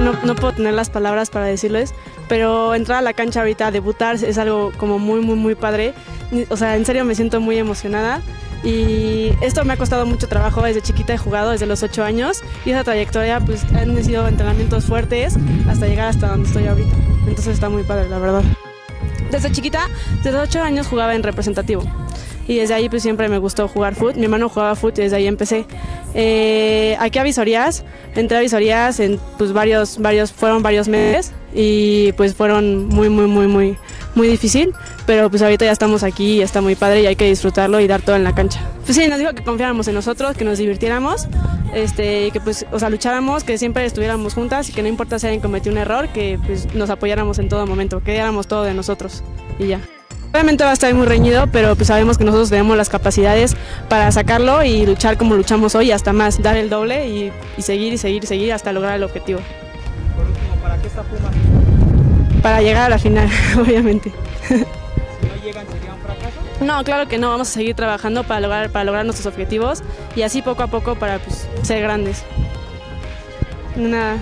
no, no puedo tener las palabras para decirles, pero entrar a la cancha ahorita, debutar, es algo como muy, muy, muy padre. O sea, en serio me siento muy emocionada. Y esto me ha costado mucho trabajo, desde chiquita he jugado, desde los 8 años, y esa trayectoria pues han sido entrenamientos fuertes hasta llegar hasta donde estoy ahorita. Entonces está muy padre, la verdad. Desde chiquita, desde 8 años jugaba en representativo y desde ahí pues siempre me gustó jugar fútbol. Mi hermano jugaba fútbol y desde ahí empecé. Eh, aquí a visorías, entré a visorías en pues varios, varios, fueron varios meses y pues fueron muy, muy, muy, muy, muy difícil, pero pues ahorita ya estamos aquí y está muy padre y hay que disfrutarlo y dar todo en la cancha. Pues sí, nos dijo que confiáramos en nosotros, que nos divirtiéramos, este, que pues, o sea, lucháramos, que siempre estuviéramos juntas y que no importa si alguien cometió un error, que pues nos apoyáramos en todo momento, que diéramos todo de nosotros y ya. Obviamente va a estar muy reñido, pero pues sabemos que nosotros tenemos las capacidades para sacarlo y luchar como luchamos hoy, hasta más, dar el doble y, y seguir y seguir y seguir hasta lograr el objetivo. Por último, ¿para qué está Pumas? Para llegar a la final, obviamente. Si no llegan, ¿sería un fracaso? No, claro que no, vamos a seguir trabajando para lograr, para lograr nuestros objetivos y así poco a poco para pues, ser grandes. Nada.